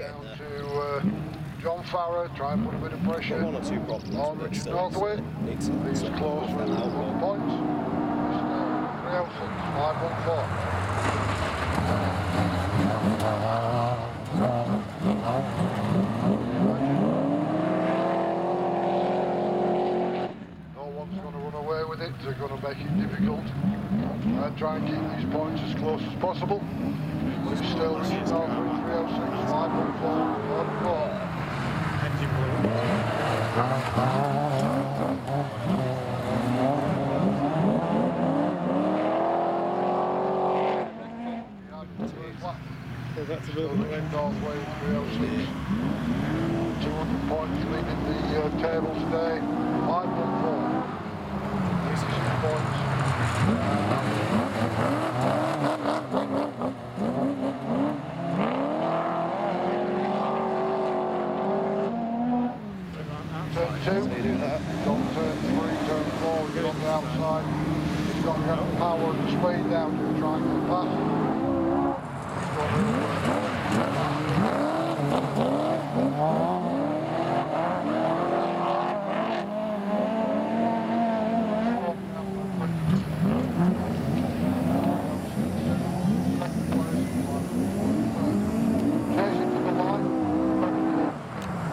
Uh, Farah, try and put a bit of pressure. One or two problems. On but Richard Northway. it's- it's These sort close for an outlook. one points. Still 306, 514. No one's going to run away with it. They're going to make it difficult. And try and keep these points as close as possible. It's that's a little bit of a Richard Northway, 306. 200 points leading the uh, table today. turn two. Uh, Don't turn three, turn four, get on the outside. You've got to the power and speed down to try and get past.